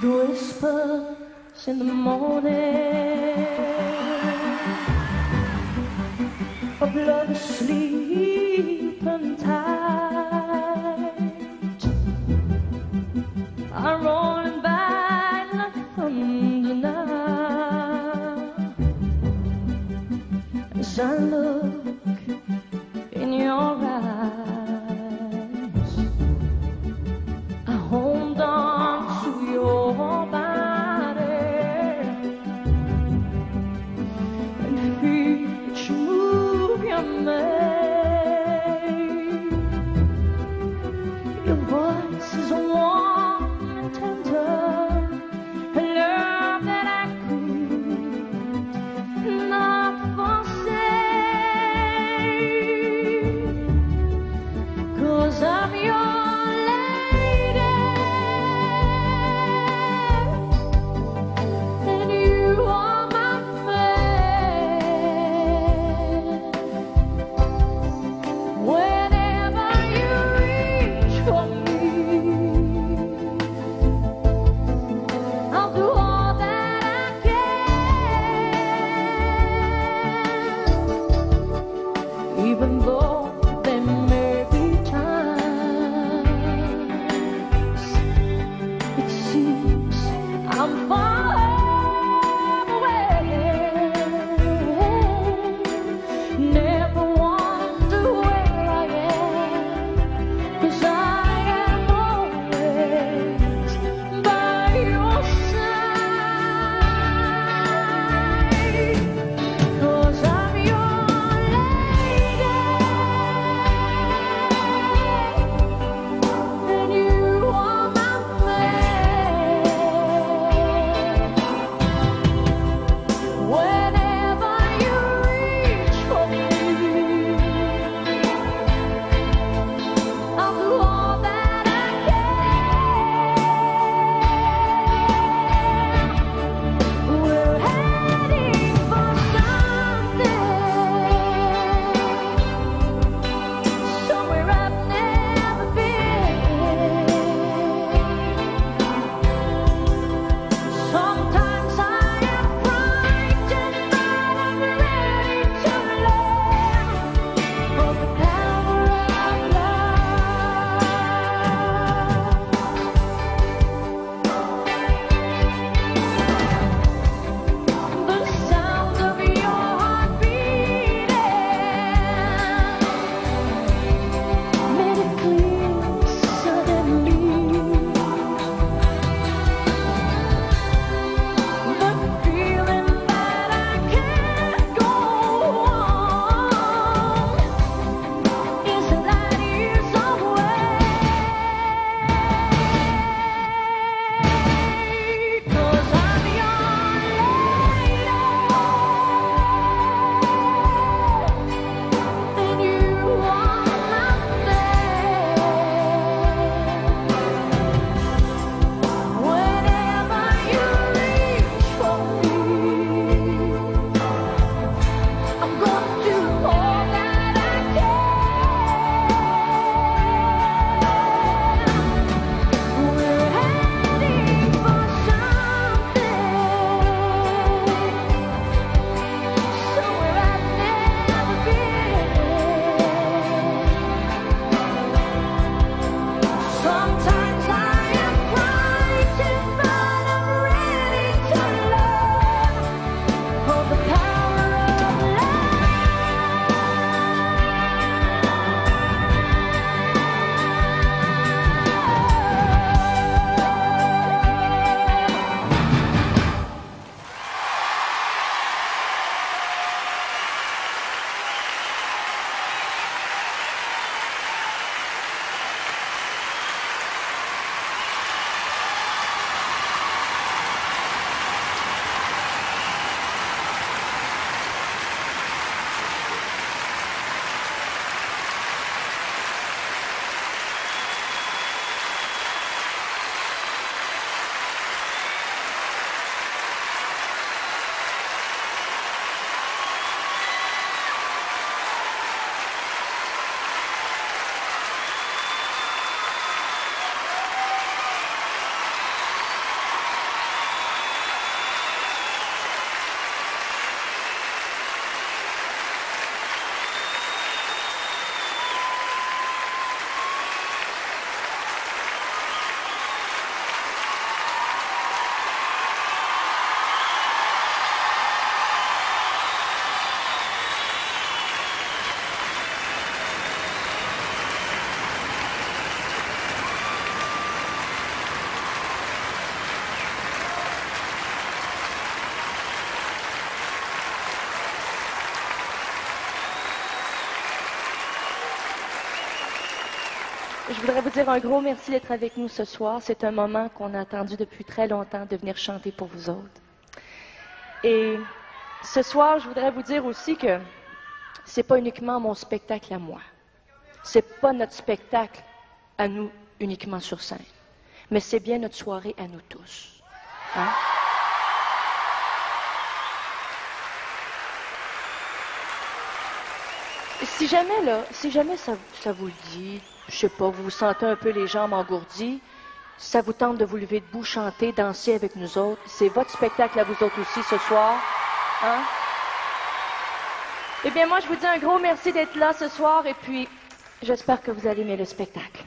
The whispers in the morning Of love asleep and tired je voudrais vous dire un gros merci d'être avec nous ce soir. C'est un moment qu'on a attendu depuis très longtemps de venir chanter pour vous autres. Et ce soir, je voudrais vous dire aussi que c'est pas uniquement mon spectacle à moi. C'est pas notre spectacle à nous uniquement sur scène. Mais c'est bien notre soirée à nous tous. Hein? Si jamais, là, si jamais ça, vous dit, je sais pas, vous vous sentez un peu les jambes engourdies, ça vous tente de vous lever debout, chanter, danser avec nous autres, c'est votre spectacle à vous autres aussi ce soir. Hein? Eh bien, moi, je vous dis un gros merci d'être là ce soir et puis j'espère que vous allez aimer le spectacle.